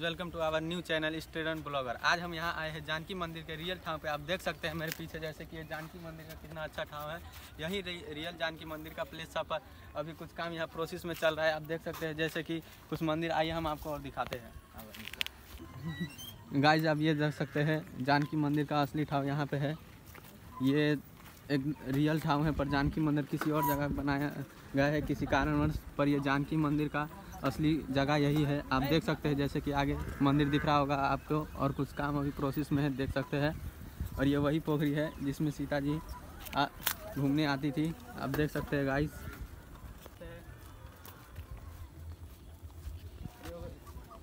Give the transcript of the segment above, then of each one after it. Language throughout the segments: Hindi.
Welcome to our new channel student blogger आज हम यहाँ आए हैं जानकी मंदिर के रियल ठाव पे। आप देख सकते हैं मेरे पीछे जैसे कि ये जानकी मंदिर का कितना अच्छा ठाव है। यही रियल जानकी मंदिर का प्लेस था पर। अभी कुछ काम यहाँ प्रोसेस में चल रहा है। आप देख सकते हैं जैसे कि कुछ मंदिर आइए, हम आपको और दिखाते हैं। गाइज़ आप ये देख सकते हैं, जानकी मंदिर का असली ठाव यहाँ पर है। ये एक रियल ठाव है, पर जानकी मंदिर किसी और जगह बनाया गया है। किसी कारणवश पर ये जानकी मंदिर का असली जगह यही है। आप देख सकते हैं जैसे कि आगे मंदिर दिख रहा होगा आपको और कुछ काम अभी प्रोसेस में है देख सकते हैं। और ये वही पोखरी है जिसमें सीता जी घूमने आती थी। आप देख सकते हैं गाइस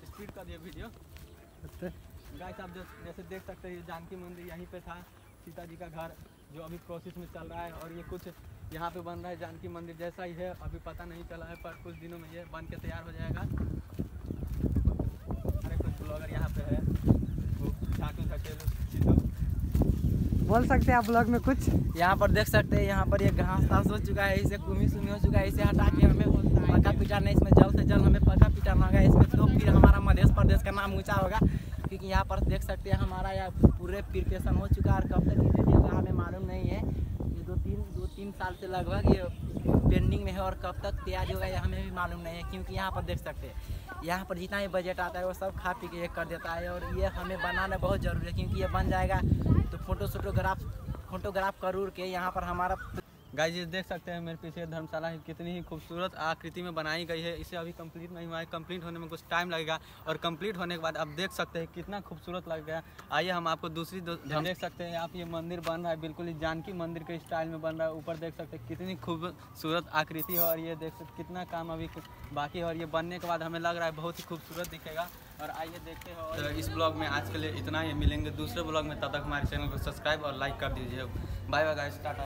स्पीड का दिया वीडियो गाइस आप जैसे जैसे देख सकते हैं जानकी मंदिर यहीं पे था। सीता जी का घर जो अभी प्रोसेस में चल रहा है और ये कुछ यहाँ पे बन रहा है जानकी मंदिर जैसा ही है। अभी पता नहीं चला है पर कुछ दिनों में ये बन के तैयार हो जाएगा। अरे कुछ ब्लॉगर यहाँ पे है। बोल सकते हैं आप ब्लॉग में कुछ? यहाँ पर देख सकते हैं यहाँ पर ये घास घास हो चुका है इसे कुमी सुमी हो चुका है इसे हटा के हमें पका पिटाना है इसमें जल्द से जल्द हमें पका पिटाना होगा इसमें तो फिर हमारा मध्य प्रदेश का नाम ऊँचा होगा। क्योंकि यहाँ पर देख सकते हैं हमारा यहाँ पूरे प्रिपरेशन हो चुका है और कब तक रेडी होगा हमें मालूम नहीं है। ये दो तीन दो तीन साल से लगभग ये पेंडिंग में है और कब तक तैयार होगा ये हमें भी मालूम नहीं है, क्योंकि यहाँ पर देख सकते हैं। यहाँ पर जितना भी बजट आता है वो सब खा पी के ये कर देता है और ये हमें बनाना बहुत ज़रूरी है, क्योंकि ये बन जाएगा तो फ़ोटो सोटोग्राफ फोटोग्राफ करूर के यहाँ पर हमारा गाइस ये देख सकते हैं मेरे पीछे धर्मशाला है कितनी ही खूबसूरत आकृति में बनाई गई है। इसे अभी कंप्लीट नहीं हुआ है। कंप्लीट होने में कुछ टाइम लगेगा और कंप्लीट होने के बाद आप देख सकते हैं कितना खूबसूरत लग गया। आइए हम आपको दूसरी दो, हम देख सकते हैं आप ये मंदिर बन रहा है बिल्कुल ही जानकी मंदिर के स्टाइल में बन रहा है। ऊपर देख सकते हैं कितनी खूबसूरत आकृति है और ये देख सकते कितना काम अभी बाकी है और ये बनने के बाद हमें लग रहा है बहुत ही खूबसूरत दिखेगा। और आइए देखते हैं और इस ब्लॉग में आज के लिए इतना ही। मिलेंगे दूसरे ब्लॉग में। तब तक हमारे चैनल को सब्सक्राइब और लाइक कर दीजिए। Bye bye guys Tata